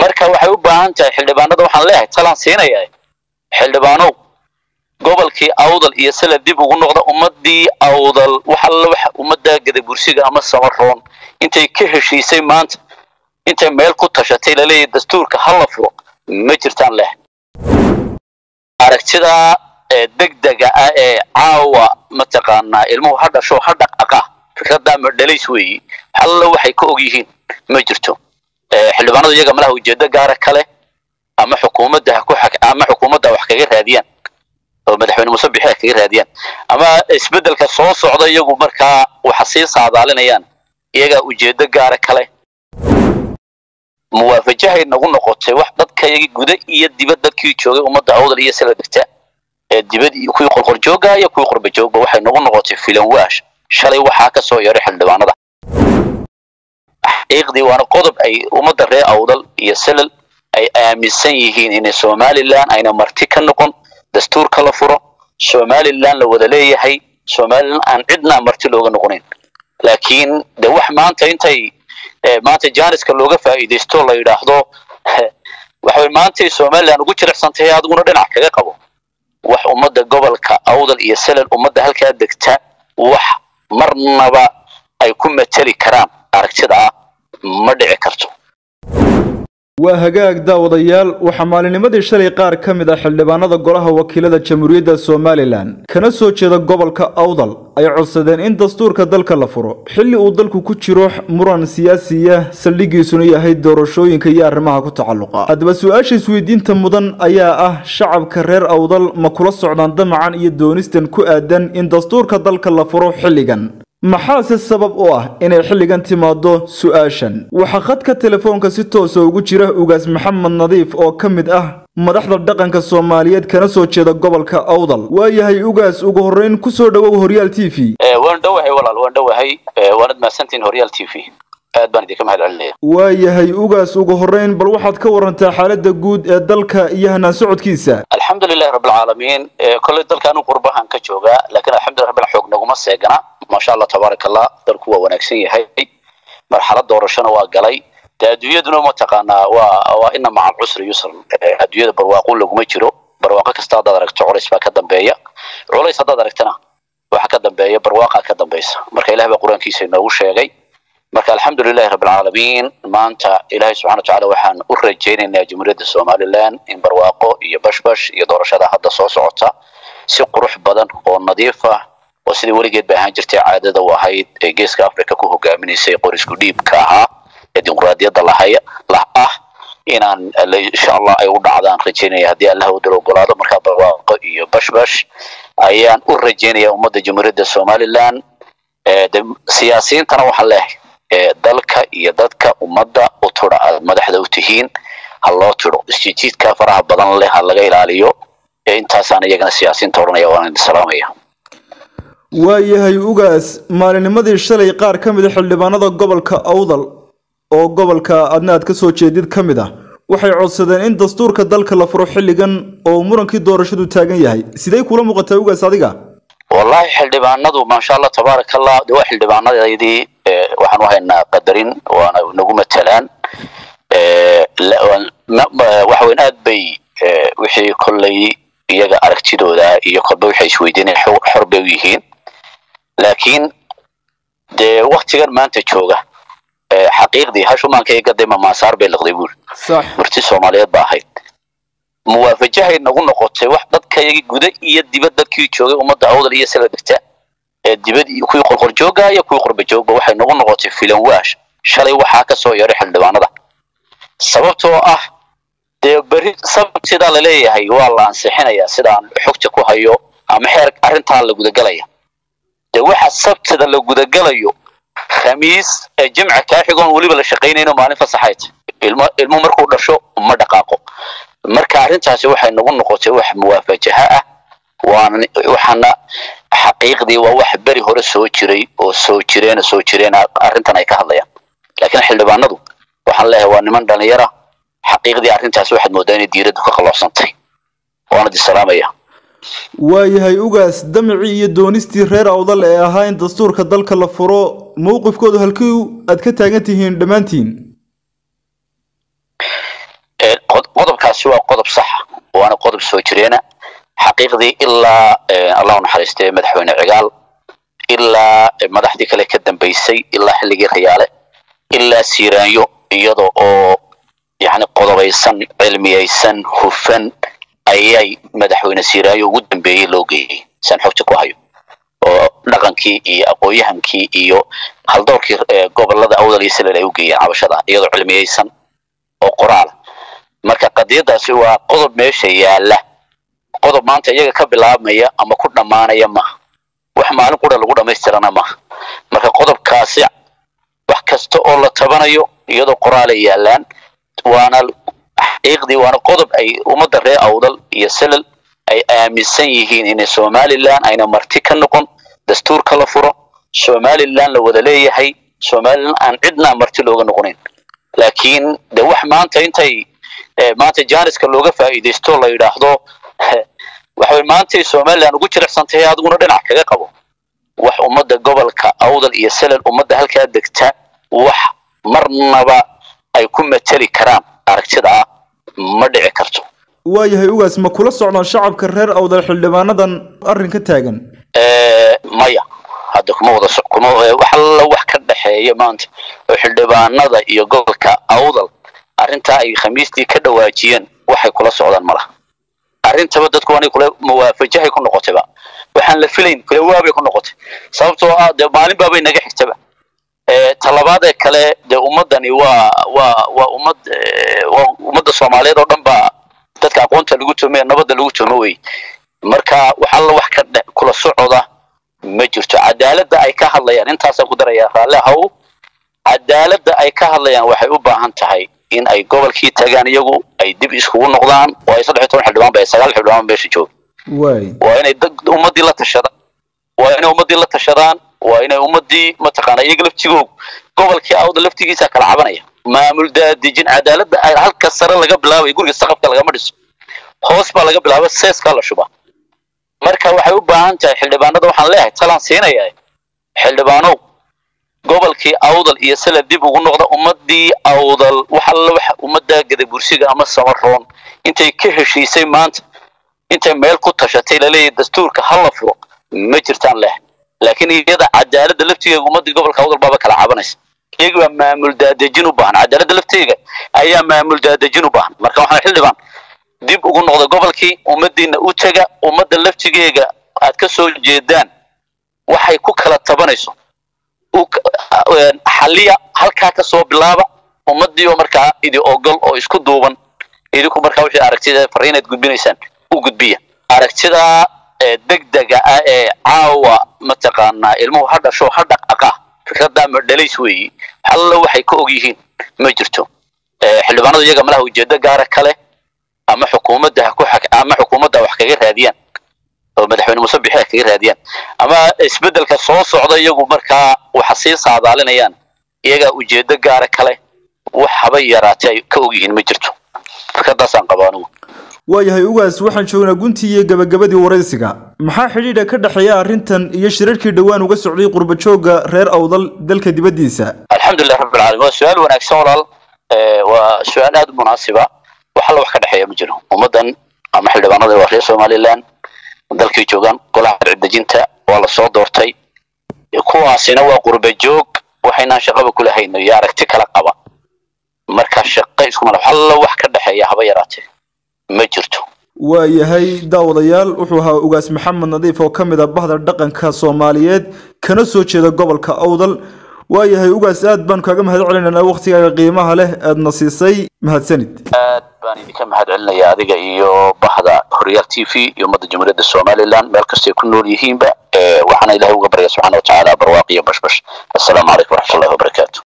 marka waxay u baahan tahay xildhibaanada waxaan leeyahay talaan siinaya xildhibaanow gobolkii awdal iyo sala dib ugu noqda ummadii awdal wax alla wax ummadda gadabursiga ama samaroon intay ka heshiisay maanta intay meel ku tashatay la leeyahay dastuurka hala furo ma jirtaan leh aragtida degdega ah ee caawa mataqaanaa ilmuhu ha dhasho ha dhaqaqa fikraddaa ma dhalays weeyi alla waxay ka og yihiin ma jirto xildhibaanadu iyaga malaha ujeedo gaara kale ama xukuumadda ha ku ama xukuumadda wax kaga raadiyaan oo madaxweyne muuse bixi ha kaga raadiyaan ama isbeddelka soo socda iyagu markaa waxa sii saadaalinayaan iyagaa ujeedo gaara kale. Muwaafajahay nagu noqotay wax dadkayagi guda iyo dibad dadkii joogay ummadda awdal iyo sala degta ee dibad kuwii qorqorjooga iyo kuwii qurbajoogba waxay nagu noqotay filan waash. Shalay waxaa ka soo yaray xildhibaanada xaqiiqdii waana qodob ay ummadda reer awdal iyo salal ay aaminsan yihiin inay somalilan ayna marti ka noqon dastuurka la furo somalilan la wada leeyahay somalilan aan cidna marti looga noqonayn. Laakiin de wax maanta intay maanta janiska looga faa'iidaysto la yidhaahdo waxay maantay somalilan ugu jiricsantahay adiguna dhinac kaga qabo. Wax ummadda gobolka awdal iyo salal ummadda halkaa degta wax marnaba ay ku mateli karaan aragtida ah ma dhici karto. Waa hagaag daawadayaal waxaa maalinimadii shalay qaar ka mid ah xildhibaanada golaha wakiilada jamhuuriyadda somalilan kana soo jeeda gobolka awdal ay codsadeen in dastuurka dalka la furo. Xilli uu dalku ku jiro muran siyaasiya saldhigiisuna yahay doorashooyinka iyo arrimaha ku tacalluqa. Haddaba su'aasha isweydiinta mudan ayaa ah shacabka reer awdal ma kula socdaan damacan iyo doonistan ku aadan in dastuurka dalka la furo xilligan maxaase sabab u ah inay xilligan timaado su'aashan? Waxaa khadka telefoonka si toosa ugu jira ugaas maxamed nadiif oo ka mid ah madaxda dhaqanka soomaaliyeed kana soo jeeda gobolka awdal. Waayahay ugaas ugu horreyn ku soo dhowow horyaal t v. Waan dhowahay walaal waan dhowahay waanad mahadsantihin horyaal t v. Aad baan idinka mahad celinaya. Waayahay ugaas ugu horreyn bal waxaad ka warantaa xaaladda guud ee dalka iyo hanaan socodkiisa. Alxamdu lilahi rabbilcaalamiin kolley dalkaanu qurbahan ka joogaa laakiin alxamdulillah rabbil xoog naguma seegana. Maasha allah tabaaraka allah dalku waa wanaagsan yahay. Marxalad doorashona waa galay. Dee adduunyaduna mataqaanaa waa waa ina macal cusri yusran. Adduunyada barwaaqo laguma jiro. Barwaaqo kasta haddaad aragto culays baa ka dambeeya. Culays haddaad aragtana waxa ka dambeeya barwaaqa ka dambaysa marka ilaah baa qur'aankiisa inoogu sheegay. Marka alxamdu lilahi rabbilcaalamiin maanta ilaahay subxana watacaala waxaan u rajaynaynaa jamhuuriyadda somalilan in barwaaqo iyo bashbash iyo doorashada hadda soo socota. Si qurux badan oo nadiif ah oo sidii weligeed ba ahaan jirtay caadada u ahayd ee geeska africa ku hogaaminaysay qorisku dhiibka ahaa ee dimuqraadiyadda lah ah inaan insha allah ay u dhacdaan rajaynaya haddii allah uu dalo ogolaado markaa barwaaqo iyo bashbash ayaan u rajaynaya ummadda jamhuuriyadda somalilan siyaasiyiintana waxaan leehay dalka iyo dadka ummadda u tudha aad madaxda u tihiin ha loo tidho isjijiidka faraha badan leh ha laga ilaaliyo intaasaan iyagana siyaasiyiinta odhanaya waan idin salaamaya waayahay ugaas maalinimadii shalay qaar ka mid a xildhibaanada gobolka awdal oo gobolka adna aad ka soo jeedid ka mid ah waxay codsadeen in dastuurka dalka la furo xilligan oo murankii doorashadu taagan yahay. Sidee kula muuqataa ugaas adiga? Wallahi xildhibaanadu maasha allah tabaaraka allah de waa xildhibaanadeedii waxaan u qadarin waana nagu matalaan. Waxa weyn aad bay wixii kolley iyaga aragtidooda iyo kolba waxay isweydiineen xor bay u yihiin laakiin dee waktigan maanta jooga xaqiiqdii hashumaanka iyo gadayma maasaar bay liqday buuri. Marti soomaaliyeed ba ahayd. Muwaafajahay nagu noqotay wax dadkayagi guda iyo dibad dadkii joogay ummadda awdal iyo sala degta ee dibad kuwii qorqorjooga iyo kuwii qurbajoogba waxay nagu noqotay filan waash. Shalay waxaa ka soo yaray xildhibaanada. Sababtoo ah dee beri sababtidaa la leeyahay waa la ansixinayaa sidaan xogta ku hayo ama xeer arrintaa la gudagalaya dee waxa sabtida la gudagalayo khamiis ee jimca kaa xigoon weliba la shaqaynayno maalin fasaxayd ilmo markuu dhasho ma dhaqaaqo. Marka arrintaasi waxay nagu noqotay wax muwaafajaha ah. Waxaana xaqiiqdii waa wax beri hore soo jiray oo soo jireen soo jireen arrintan ay ka hadlayaan. Laakiin xildhibaanadu waxaan leeyahay waa niman dhalinyara xaqiiqdii arrintaasi waxaad moodaa inay diiraddu ka qalloocsantahay waana disalaamaya waayahay ugaas damicii iyo doonistii reer awdal ee ahaa in dastuurka dalka la furo mowqifkoodu halkii aad ka taagan tihiin dhammaantiin. Qodobkaasi waa qodob saxa waana qodob soo jireena. Xaqiiqdii ilaa allah u naxariistay madaxweyne cigaal ilaa madaxdii kale ka dambaysay ilaa xilligii rayaale ilaa siiraanyo iyada oo yani qodobaysan cilmiyaysan hufan ayay madaxweyne siiraanyo ugu dambeeyey loo geeyey saan xogta ku hayo oo dhaqankii iyo aqoon-yahankii iyo haldoorkii gobollada awdal iyo silel ay u geeyeen cabashada iyadoo cilmiyaysan oo qoraala marka qadiyadaasi waa qodob meesha yaalla qodob maanta iyaga ka bilaabmaya ama ku dhammaanaya maaha wax maalin qura lagu dhammaystirana maaha marka qodobkaasi wax kasta oo la tabanayo iyadoo qoraal ay yaalaan waana xaqiiqdii waana qodob ay ummadda reer awdal iyo selal ay aaminsan yihiin inay somalilan ayna marti ka noqon dastuurka la furo somalilan la wada leeyahay somalilan aan cidna marti looga noqonayn laakiin de wax maanta intay maanta janiska looga faa'iidaysto la yidhaahdo waxaway maantay somalilan ugu jiricsantahay adiguna dhinac kaga qabo. Wax ummadda gobolka awdal iyo selal ummadda halkaa degta wax marnaba ay ku mateli karaan aragtida ah ma dhici karto. Waayahay ugaas ma kula socdaan shacabka reer awdal xildhibaanadan arrin ka taagan? Maya hadda kuma wada kuma wax ka dhexeeya maanta. Oo xildhibaanada iyo gobolka awdal arrintaa ay khamiistii ka dhawaajiyeen waxay kula socdaan malaha arrintaba dadku anay kula muwaafajahay ku noqotayba waxaan la filayn kule waabay ku noqotay. Sababtoo ah dee maalin baabay naga xigtaba talabaadee kale dee ummadani waa waa waa ummad waa ummadda soomaaliyeed oo dhan baa dadka aqoonta lagu tume nabadda lagu tumo wey. Marka wax alla wax ka dhe kula socoda ma jirto. Cadaaladda ay ka hadlayaan intaasaan ku daraya raalle haw cadaaladda ay ka hadlayaan waxay u baahan tahay in ay gobolkii tagaan iyagu ay dib iskugu noqdaan oo ay saddex iyo toban xildhibaan ba sagaal xildhibaan meesha jooga. Waa inay ummadii la tashadaan waa inay ummadii la tashadaan waa inay ummadii mataqaana iyaga laftigoogu gobolkii awda laftigiisa kala cabanaya. Maamul daadejin cadaaladda halka sare laga bilaabay guriga saqafka lagama dhiso. Hoos baa laga bilaaba seeskaa la shubaa marka waxay u baahan tahay xildhibaanada waxaan leeyahay talaan siinaya xildhibaanow gobolkii awdal iyo sala dib ugu noqda ummadii awdal waxalla wax ummadda gadabursiga ama samaroon intay ka heshiisay maanta intay meel ku tashatay la leeyahay dastuurka ha la furo ma jirtaan leh laakiin iyada cadaaladda laftigeega ummadii gobolka awdal baaba kala cabanaysa. Iyaga baa maamul daadejin u baahan. Cadaaladda lafteega ayaa maamul daadejin u baahan. Marka waxaan xildhibaan dib ugu noqda gobolkii ummadiina u tega ummadda laftigeega aad ka soo jeedaan waxay ku kala tabanayso. Xaliya halkaa ka soo bilaaba ummadii oo markaa idi ogol oo isku duuban. Idinku markaa wixii aragtida fariinaad gudbinaysaan u gudbiya aragtida degdega ah ee caawa mataqaanaa ilmuhu ha dhasho ha dhaqaqa fikraddaa ma dhalays weeyi alla waxay ka og yihiin ma jirto. Xildhibaanadu iyaga malaha ujeedo gaara kale ama xukuumadda ha ku ama xukuumadda wax kaga raadiyaan oo madaxweyne muuse bixi ha kaga raadiyaan ama isbeddelka soo socda iyagu markaa waxa sii saadaalinayaan iyagaa ujeedo gaara kale wax haba yaraatay ay ka og yihiin ma jirto. Fikradaasaan qaba anigu waayahay ugaas waxaan joognaa guntii iyo gabagabadii waraysiga. Maxaa xidhiidha ka dhexeeya arrintan iyo shirarkii dhowaan uga socday qurbajooga reer awdal dalka dibaddiisa? Alxamdulilah rabbilcaalamiin waa su'aal wanaagsan walaal. Waa su'aal aada u munaasiba. Wax alla wax ka dhexeeya ma jiro. Ummaddan ama xildhibaanada waa reer somaliland. Dalkay joogaan golaha dejinta waa la soo doortay. Kuwaasina waa qurbajoog waxaynaan shaqaba ku lahayn. Iyo aragti kala qaba. Marka shaqo iskuma wax alla wax ka dhexeeya haba yaraatee ma jirto. Waayahay daawadayaal wuxuu ahaa ugaas maxamed nadiif oo ka mid a bahda dhaqanka soomaaliyeed kana soo jeeda gobolka awdal. Waayahay ugaas aad baan kaaga mahad celinaynaa wakhtigaaga qiimaha leh aadna siisay mahadsanid aad baan idinka mahad celinaya adiga iyo bahda horyaal t v iyo ummadda jamhuuriyadda somaliland. Meel kastay ku nool yihiinba waxaana ilahay uga baryaya subxaana watacaala barwaaq iyo bashbash. Assalaamu calaykum waraxmatullahi wabarakaatu